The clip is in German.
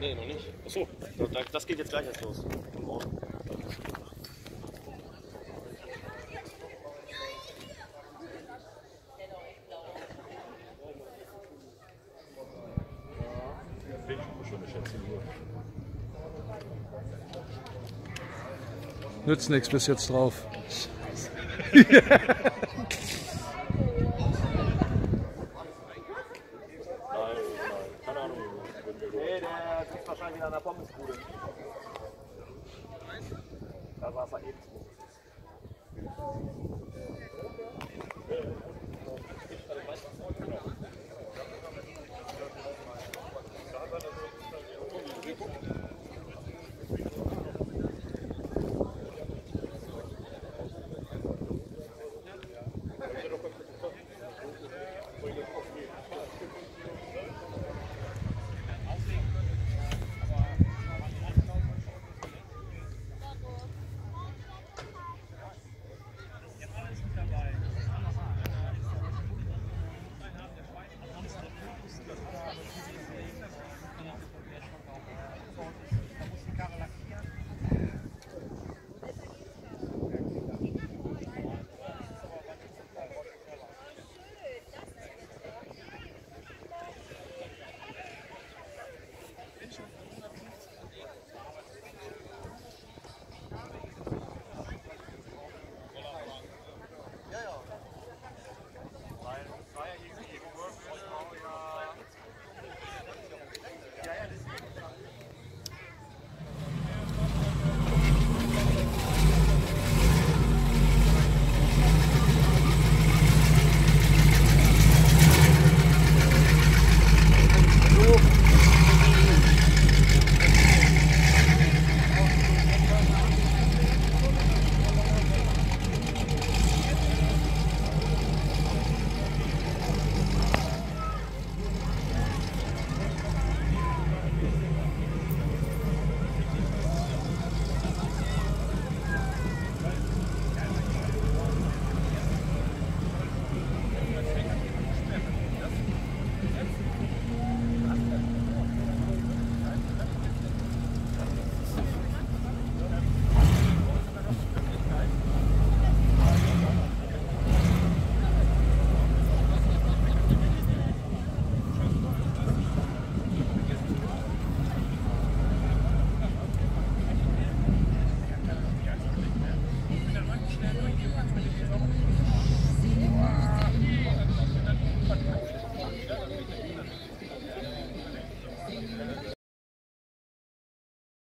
Nee, noch nicht. Achso, das geht jetzt gleich erst los. Morgen. Nützt nichts bis jetzt drauf. wahrscheinlich wieder an der Pommesbude. Da war es eben.